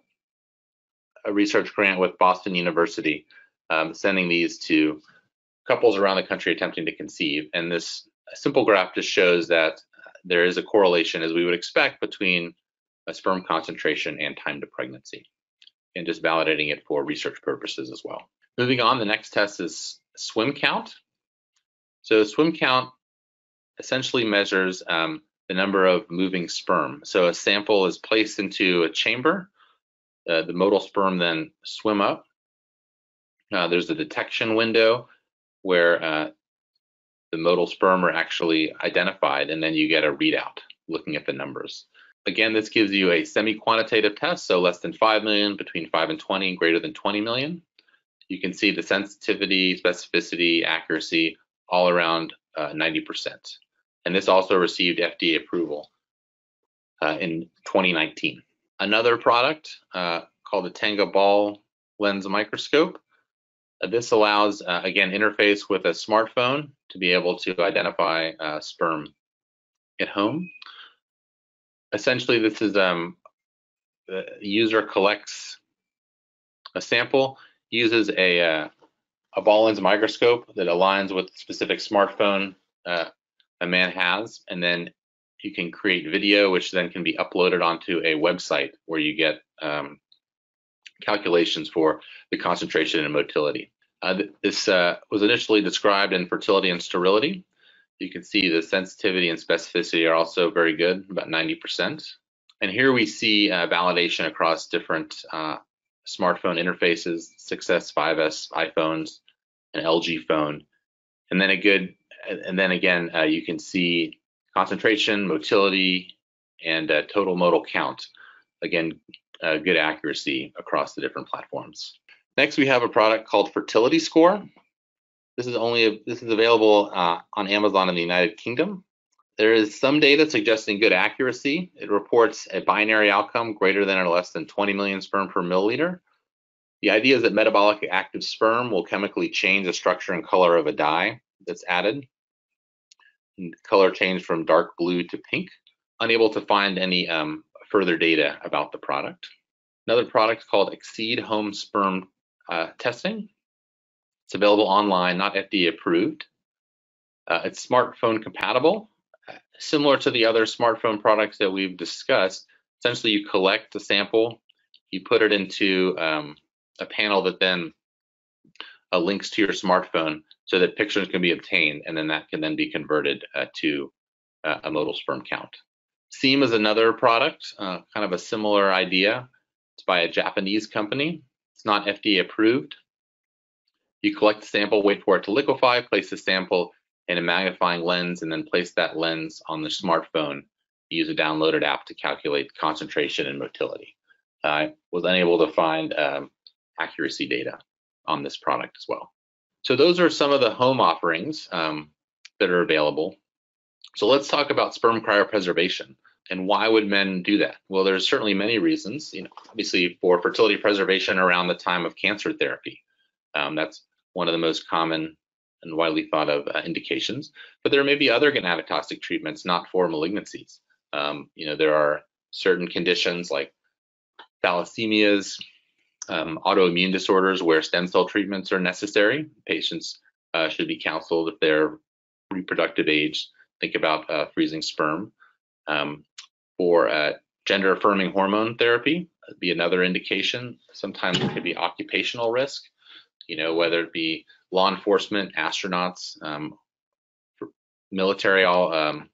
a, research grant with Boston University, um, sending these to couples around the country attempting to conceive. And this simple graph just shows that there is a correlation, as we would expect, between a sperm concentration and time to pregnancy, and just validating it for research purposes as well. Moving on, the next test is swim count. So swim count essentially measures um, the number of moving sperm. So a sample is placed into a chamber. Uh, the motile sperm then swim up. Uh, there's a detection window where uh, the motile sperm are actually identified, and then you get a readout looking at the numbers. Again, this gives you a semi-quantitative test, so less than 5 million, between 5 and 20, greater than 20 million. You can see the sensitivity, specificity, accuracy, all around 90%. Uh, and this also received FDA approval uh, in 2019. Another product uh, called the Tenga Ball Lens Microscope. Uh, this allows, uh, again, interface with a smartphone to be able to identify uh, sperm at home. Essentially, this is um, the user collects a sample, uses a, uh, a ball lens microscope that aligns with the specific smartphone a man has, and then you can create video, which then can be uploaded onto a website where you get um, calculations for the concentration and motility. Uh, this uh, was initially described in fertility and sterility. You can see the sensitivity and specificity are also very good, about 90%. And here we see uh, validation across different uh, smartphone interfaces, 6S, 5S, iPhones, and LG phone, and then a good and then again, uh, you can see concentration, motility, and uh, total motile count. Again, uh, good accuracy across the different platforms. Next, we have a product called Fertility Score. This is only this is available uh, on Amazon in the United Kingdom. There is some data suggesting good accuracy. It reports a binary outcome greater than or less than 20 million sperm per milliliter. The idea is that metabolic active sperm will chemically change the structure and color of a dye that's added. And color change from dark blue to pink. Unable to find any um, further data about the product. Another product called ExSeed Home Sperm uh, Testing. It's available online, not FDA approved. Uh, it's smartphone compatible. Uh, similar to the other smartphone products that we've discussed, essentially you collect a sample, you put it into um, a panel that then uh, links to your smartphone so that pictures can be obtained and then that can then be converted uh, to uh, a motile sperm count. Seem is another product, uh, kind of a similar idea. It's by a Japanese company. It's not FDA approved. You collect the sample, wait for it to liquefy, place the sample in a magnifying lens, and then place that lens on the smartphone. Use a downloaded app to calculate concentration and motility. I was unable to find um, accuracy data on this product as well. So those are some of the home offerings um, that are available. So let's talk about sperm cryopreservation and why would men do that? Well, there's certainly many reasons. You know, obviously for fertility preservation around the time of cancer therapy, um, that's one of the most common and widely thought of uh, indications. But there may be other gonadotrophic treatments not for malignancies. Um, you know, there are certain conditions like thalassemias, um, autoimmune disorders where stem cell treatments are necessary. Patients uh, should be counseled if they're reproductive age. Think about uh, freezing sperm. Um, for uh, gender affirming hormone therapy, be another indication. Sometimes it could be occupational risk, you know, whether it be law enforcement, astronauts, um, military, all um,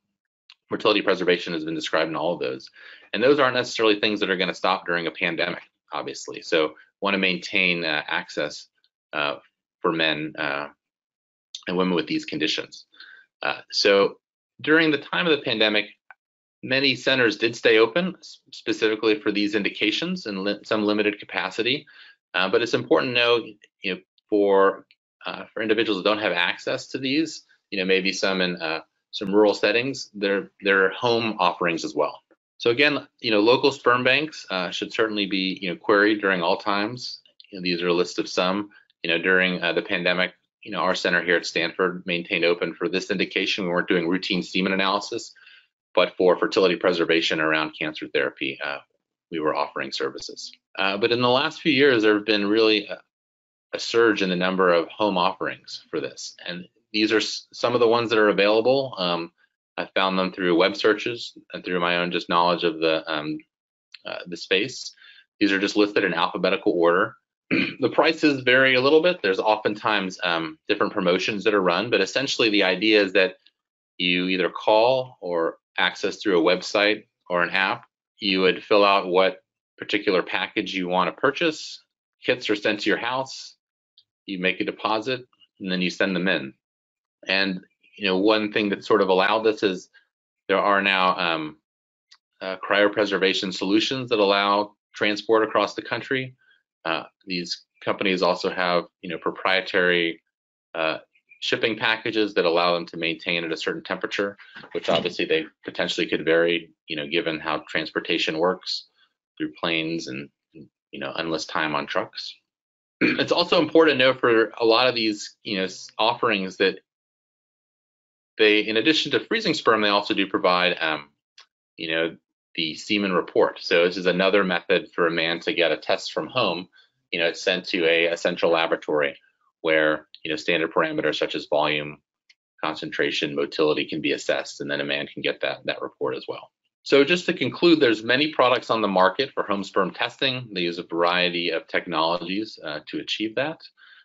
fertility preservation has been described in all of those. And those aren't necessarily things that are going to stop during a pandemic obviously. So want to maintain uh, access uh, for men uh, and women with these conditions. Uh, so during the time of the pandemic, many centers did stay open, specifically for these indications in li some limited capacity. Uh, but it's important to know, you know, for uh, for individuals that don't have access to these, you know, maybe some in uh, some rural settings, they're they're home offerings as well. So again, you know, local sperm banks uh, should certainly be you know queried during all times. You know, these are a list of some. You know, during uh, the pandemic, you know, our center here at Stanford maintained open for this indication. We weren't doing routine semen analysis, but for fertility preservation around cancer therapy, we were offering services. Uh, but in the last few years, there have been really a, a, surge in the number of home offerings for this. And these are some of the ones that are available. Um, I found them through web searches and through my own just knowledge of the, um, uh, the space. These are just listed in alphabetical order. [CLEARS THROAT] the prices vary a little bit. There's oftentimes um, different promotions that are run, but essentially the idea is that you either call or access through a website or an app, you would fill out what particular package you want to purchase. Kits are sent to your house. You make a deposit and then you send them in. And you know, one thing that sort of allowed this is there are now um, uh, cryopreservation solutions that allow transport across the country. Uh, these companies also have, you know, proprietary uh, shipping packages that allow them to maintain at a certain temperature, which obviously they potentially could vary, you know, given how transportation works through planes and, you know, endless time on trucks. [CLEARS THROAT] it's also important to know for a lot of these, you know, offerings that they, in addition to freezing sperm, they also do provide, um, you know, the semen report. So this is another method for a man to get a test from home. You know, it's sent to a, a central laboratory where you know standard parameters such as volume, concentration, motility can be assessed, and then a man can get that that report as well. So just to conclude, there's many products on the market for home sperm testing. They use a variety of technologies uh, to achieve that.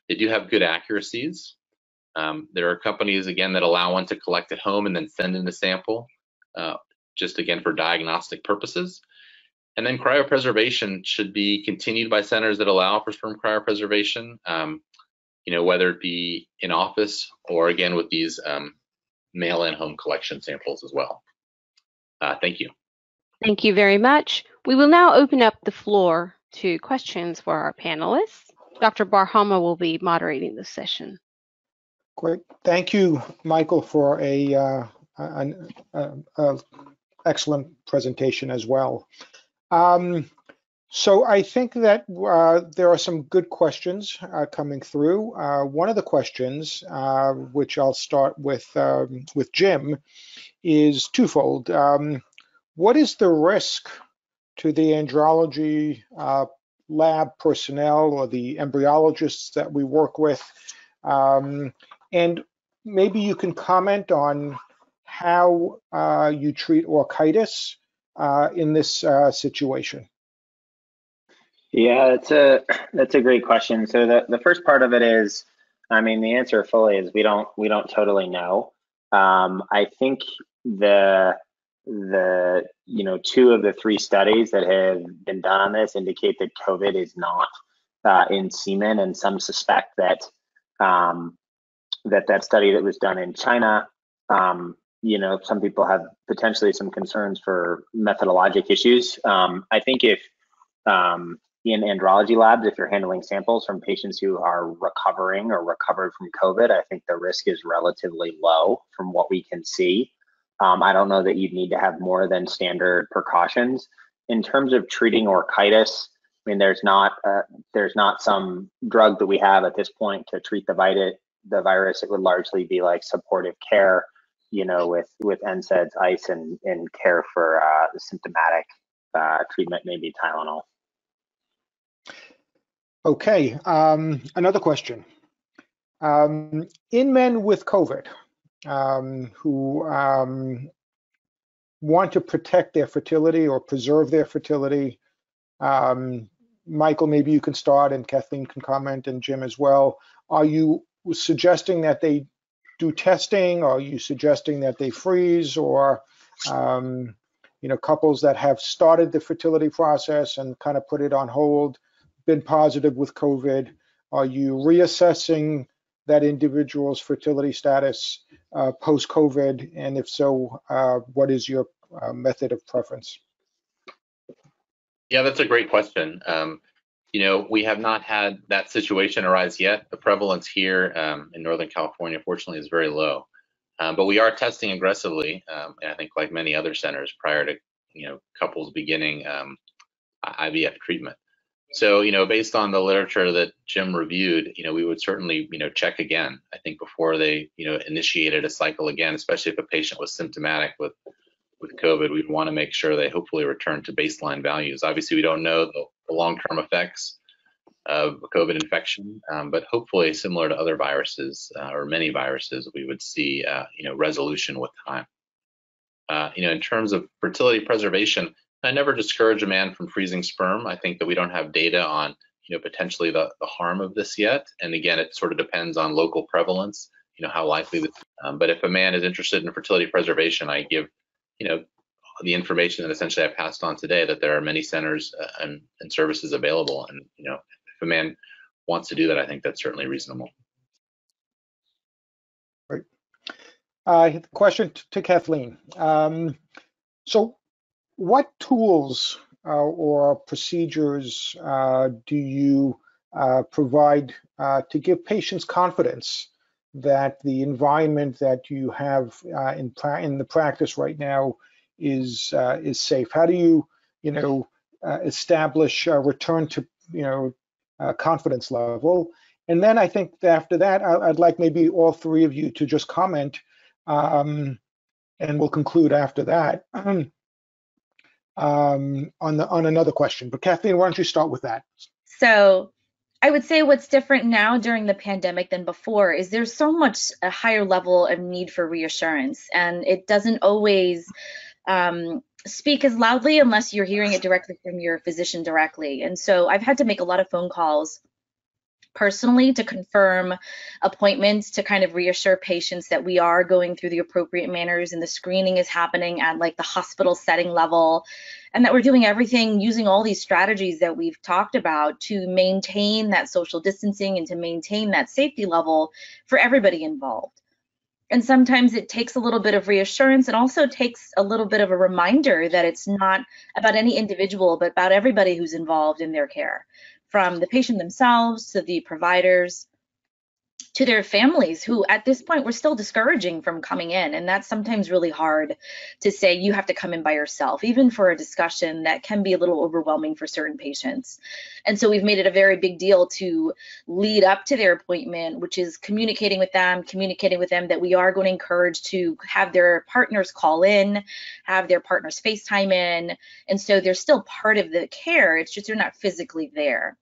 They do have good accuracies. Um, there are companies, again, that allow one to collect at home and then send in the sample, uh, just again for diagnostic purposes. And then cryopreservation should be continued by centers that allow for sperm cryopreservation. Um, you know, whether it be in office or again with these um, mail-in home collection samples as well. Uh, thank you. Thank you very much. We will now open up the floor to questions for our panelists. Dr. Bar-Chama will be moderating the session. Great. Thank you, Michael, for a, uh, an uh, uh, excellent presentation as well. Um, so I think that uh, there are some good questions uh, coming through. Uh, one of the questions, uh, which I'll start with um, with Jim, is twofold. Um, what is the risk to the andrology uh, lab personnel or the embryologists that we work with? Um, and maybe you can comment on how uh, you treat orchitis in this situation. Yeah, that's a [CLEARS THROAT] that's a great question. So the the first part of it is, I mean, the answer fully is we don't we don't totally know. Um, I think the the you know two of the three studies that have been done on this indicate that COVID is not uh, in semen, and some suspect that um, that that study that was done in China. Um, you know, some people have potentially some concerns for methodologic issues. Um, I think if um, in andrology labs, if you're handling samples from patients who are recovering or recovered from COVID, I think the risk is relatively low from what we can see. Um, I don't know that you'd need to have more than standard precautions. In terms of treating orchitis, I mean, there's not uh, there's not some drug that we have at this point to treat the, vit- the virus. It would largely be like supportive care, you know, with with NSAIDs, ice, and, and care for uh, symptomatic uh, treatment, maybe Tylenol. Okay, um, another question. Um, in men with COVID um, who um, want to protect their fertility or preserve their fertility, um, Michael, maybe you can start and Kathleen can comment and Jim as well. Are you suggesting that they do testing? Are you suggesting that they freeze or um, you know, couples that have started the fertility process and kind of put it on hold? Been positive with COVID? Are you reassessing that individual's fertility status uh, post-COVID? And if so, uh, what is your uh, method of preference? Yeah, that's a great question. Um, you know, we have not had that situation arise yet. The prevalence here um, in Northern California, fortunately, is very low. Um, but we are testing aggressively, um, I think like many other centers, prior to you know couples beginning um, IVF treatment. So, you know, based on the literature that Jim reviewed, you know, we would certainly, you know, check again. I think before they, you know, initiated a cycle again, especially if a patient was symptomatic with with COVID, we'd want to make sure they hopefully return to baseline values. Obviously, we don't know the, the long-term effects of COVID infection, um, but hopefully, similar to other viruses uh, or many viruses, we would see, uh, you know, resolution with time. Uh, you know, in terms of fertility preservation, I never discourage a man from freezing sperm. I think that we don't have data on, you know, potentially the, the harm of this yet. And again, it sort of depends on local prevalence, you know, how likely. Um, but if a man is interested in fertility preservation, I give, you know, the information that essentially I passed on today that there are many centers uh, and, and services available. And, you know, if a man wants to do that, I think that's certainly reasonable. Right. Uh, question to Kathleen. Um, so what tools uh, or procedures uh, do you uh, provide uh, to give patients confidence that the environment that you have uh, in, in the practice right now is is safe? How do you, you know, establish a return to, you know, confidence level? And then I think after that, I, would like maybe all three of you to just comment, um, and we'll conclude after that. [CLEARS THROAT] on the on another question. But Kathleen, why don't you start with that? So I would say what's different now during the pandemic than before is there's so much a higher level of need for reassurance, and it doesn't always um, speak as loudly unless you're hearing it directly from your physician directly. And so I've had to make a lot of phone calls personally to confirm appointments to kind of reassure patients that we are going through the appropriate manners and the screening is happening at like the hospital setting level and that we're doing everything using all these strategies that we've talked about to maintain that social distancing and to maintain that safety level for everybody involved. And sometimes it takes a little bit of reassurance and also takes a little bit of a reminder that it's not about any individual, but about everybody who's involved in their care from the patient themselves to the providers to their families who at this point were still discouraging from coming in. And that's sometimes really hard to say you have to come in by yourself even for a discussion that can be a little overwhelming for certain patients. And so we've made it a very big deal to lead up to their appointment which is communicating with them communicating with them that we are going to encourage to have their partners call in have their partners facetime in. And so they're still part of the care it's just they're not physically there.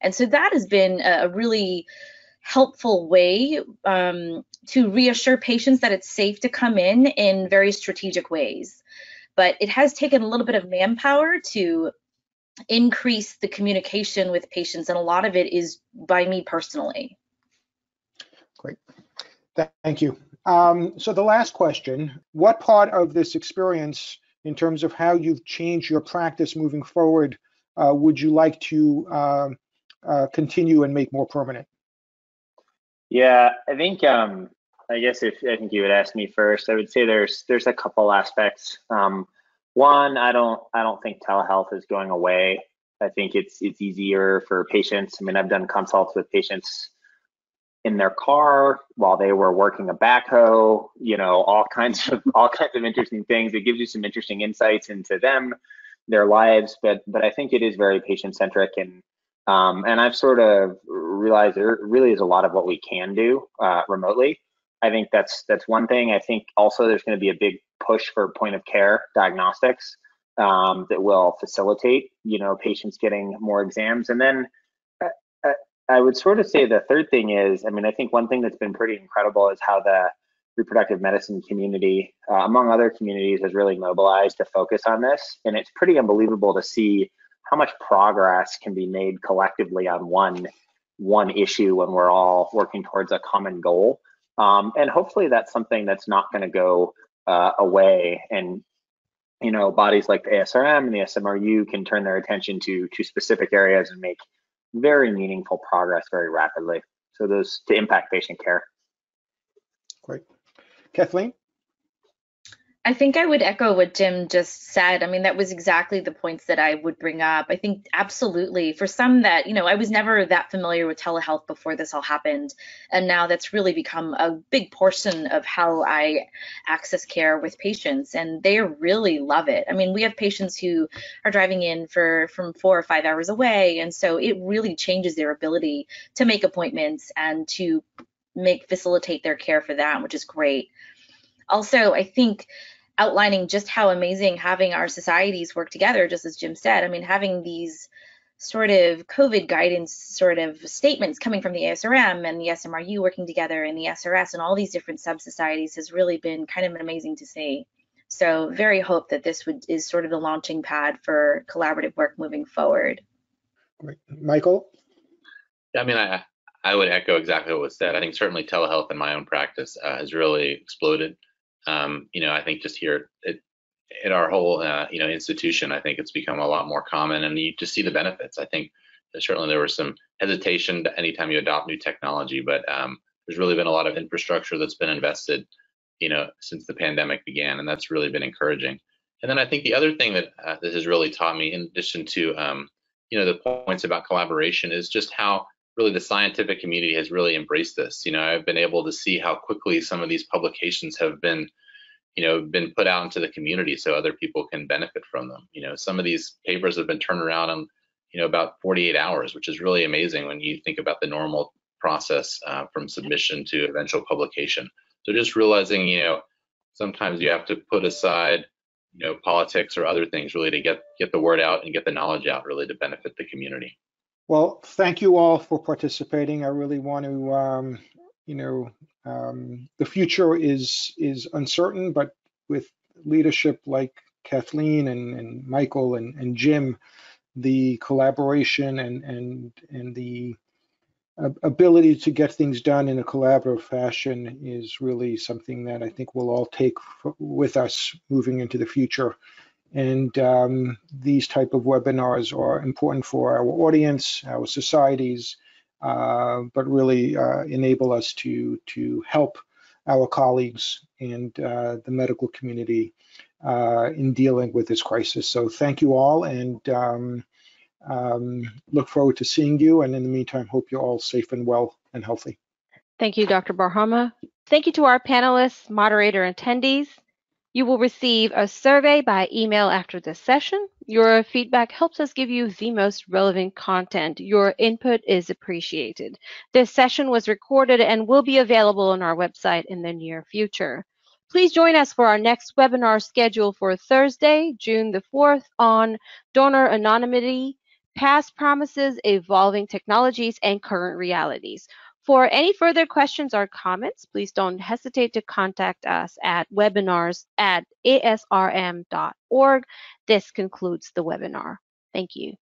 And so that has been a really helpful way um, to reassure patients that it's safe to come in in very strategic ways. But it has taken a little bit of manpower to increase the communication with patients, and a lot of it is by me personally. Great. Thank you. Um, so the last question, what part of this experience in terms of how you've changed your practice moving forward uh, would you like to uh, uh, continue and make more permanent? Yeah, I think um, I guess if I think you would ask me first, I would say there's there's a couple aspects. Um, one, I don't I don't think telehealth is going away. I think it's it's easier for patients. I mean, I've done consults with patients in their car while they were working a backhoe. You know, all kinds of [LAUGHS] all kinds of interesting things. It gives you some interesting insights into them, their lives. But but I think it is very patient centric and um, and I've sort of realized there really is a lot of what we can do uh, remotely. I think that's that's one thing. I think also there's going to be a big push for point of care diagnostics um, that will facilitate, you know, patients getting more exams. And then uh, uh, I would sort of say the third thing is, I mean, I think one thing that's been pretty incredible is how the reproductive medicine community, uh, among other communities, has really mobilized to focus on this. And it's pretty unbelievable to see how much progress can be made collectively on one one issue when we're all working towards a common goal. Um, and hopefully that's something that's not going to go uh, away. And you know, bodies like the ASRM and the SMRU can turn their attention to to specific areas and make very meaningful progress very rapidly. So those to impact patient care. Great, Kathleen. I think I would echo what Jim just said. I mean, that was exactly the points that I would bring up. I think absolutely for some that, you know, I was never that familiar with telehealth before this all happened. And now that's really become a big portion of how I access care with patients. And they really love it. I mean, we have patients who are driving in for from four or five hours away. And so it really changes their ability to make appointments and to make facilitate their care for that, which is great. Also, I think outlining just how amazing having our societies work together, just as Jim said. I mean, having these sort of COVID guidance sort of statements coming from the ASRM and the SMRU working together and the SRS and all these different sub societies has really been kind of amazing to see. So very hope that this would is sort of the launching pad for collaborative work moving forward. Great. Michael? I mean, I, I would echo exactly what was said. I think certainly telehealth in my own practice uh, has really exploded. Um, you know, I think just here it, in our whole uh, you know institution, I think it's become a lot more common, and you just see the benefits. I think certainly there was some hesitation anytime you adopt new technology, but um, there's really been a lot of infrastructure that's been invested, you know, since the pandemic began, and that's really been encouraging. And then I think the other thing that uh, this has really taught me, in addition to um, you know the points about collaboration, is just how really the scientific community has really embraced this. You know, I've been able to see how quickly some of these publications have been, you know, been put out into the community so other people can benefit from them. You know, some of these papers have been turned around in, you know, about 48 hours, which is really amazing when you think about the normal process uh, from submission to eventual publication. So just realizing, you know, sometimes you have to put aside, you know, politics or other things really to get get the word out and get the knowledge out really to benefit the community. Well, thank you all for participating. I really want to, um, you know, um, the future is is uncertain, but with leadership like Kathleen and, and Michael and, and Jim, the collaboration and and and the ability to get things done in a collaborative fashion is really something that I think we'll all take with us moving into the future. And um, these type of webinars are important for our audience, our societies, uh, but really uh, enable us to, to help our colleagues and uh, the medical community uh, in dealing with this crisis. So thank you all and um, um, look forward to seeing you. And in the meantime, hope you're all safe and well and healthy. Thank you, Dr. Bar-Chama. Thank you to our panelists, moderator, attendees. You will receive a survey by email after this session. Your feedback helps us give you the most relevant content. Your input is appreciated. This session was recorded and will be available on our website in the near future. Please join us for our next webinar scheduled for Thursday, June the 4th on donor anonymity, past promises, evolving technologies, and current realities. For any further questions or comments, please don't hesitate to contact us at webinars at asrm.org. This concludes the webinar. Thank you.